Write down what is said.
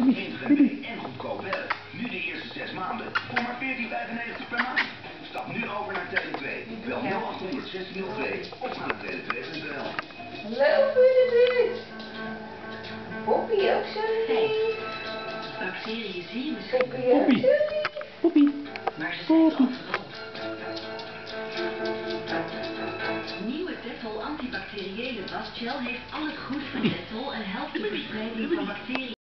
FNB en goedkoop wel. Nu de eerste zes maanden voor maar 14,95 per maand. Stap nu over naar Tele2. Bel 0800 1602 of ga naar tele2.nl. Hallo de buurt. Poppy ook zo lief. Bacteriën zie je misschien, Poppy ook Poppy. Poppie. maar ze zijn Nieuwe Dettol antibacteriële wasgel heeft alles goed van Dettol en helpt de verspreiding van bacteriën.